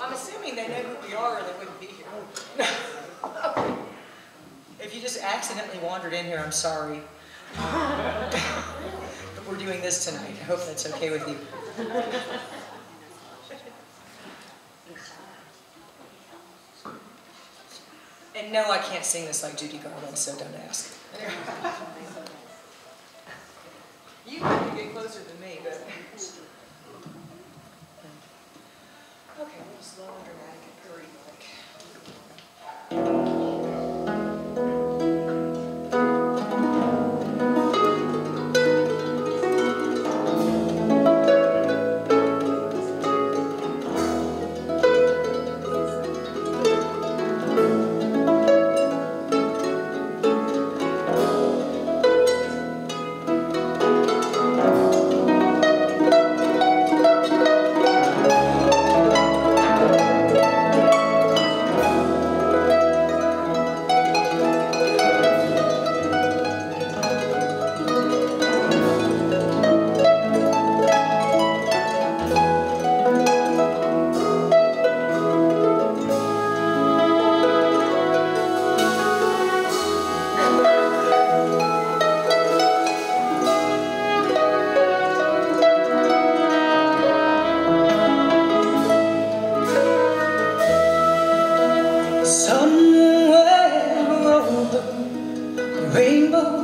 I'm assuming they know who we are or they wouldn't be here. If you just accidentally wandered in here, I'm sorry. But we're doing this tonight. I hope that's okay with you. And no, I can't sing this like Judy Garland, so don't ask. You can get closer than me, but. Okay, little slow and dramatic Somewhere over the rainbow,